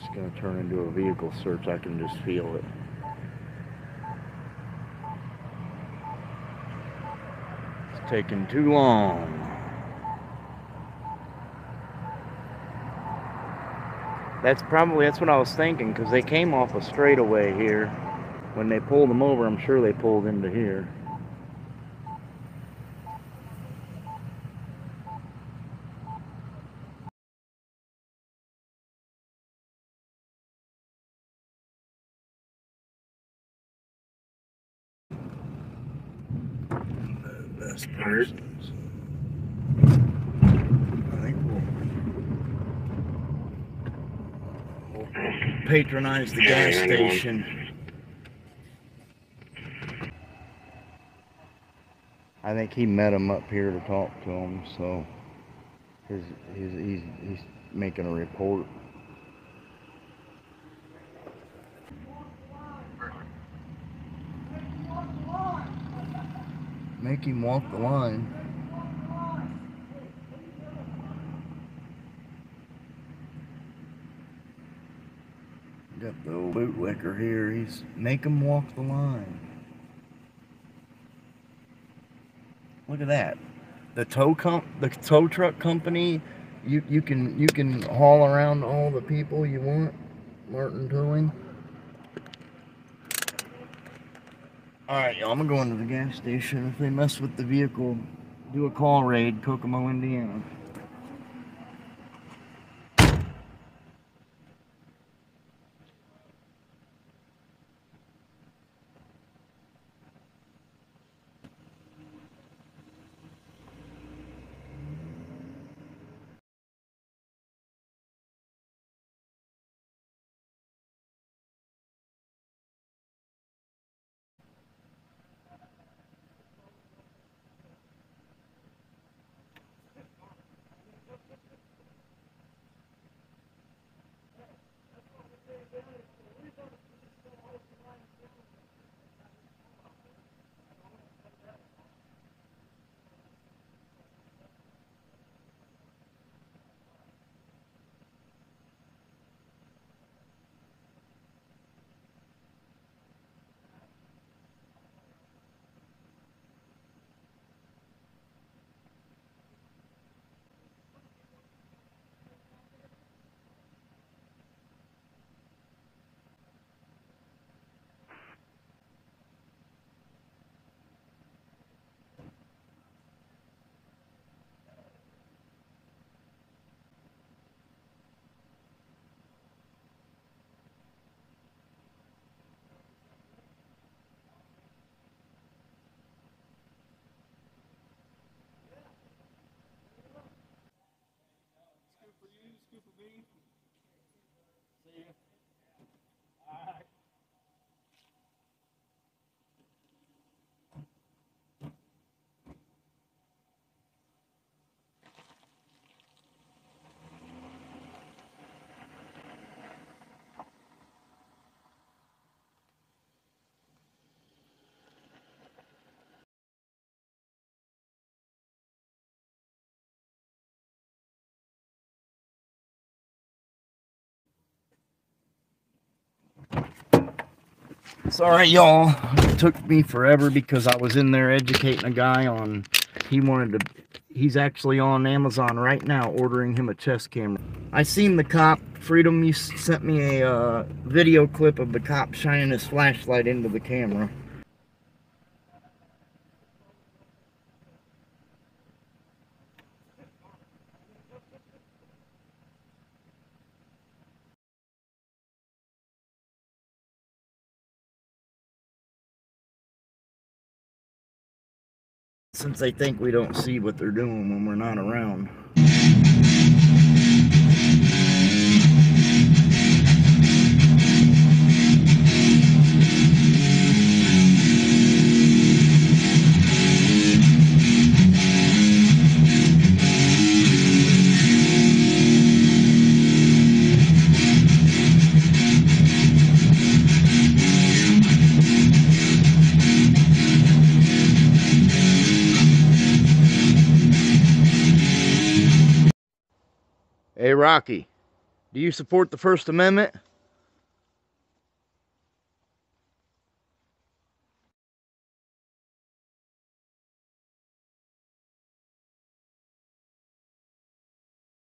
It's going to turn into a vehicle search. I can just feel it. It's taking too long. That's probably that's what I was thinking because they came off a straightaway here. When they pulled them over, I'm sure they pulled into here. Best part. I think we'll, we'll patronize the gas station. I think he met him up here to talk to him, so his, his, he's, he's making a report. Make him walk the line. Got the old bootlicker here. He's make him walk the line. Look at that. The tow comp the tow truck company, you you can you can haul around all the people you want. Martin Towing. Alright, y'all, I'm gonna go into the gas station. If they mess with the vehicle, do a call raid, Kokomo, Indiana. escrito bem. Isso aí. Sorry, y'all. It took me forever because I was in there educating a guy on. He wanted to. He's actually on Amazon right now ordering him a chest camera. I seen the cop. Freedom, you sent me a uh, video clip of the cop shining his flashlight into the camera. Since they think we don't see what they're doing when we're not around. Rocky. Do you support the First Amendment?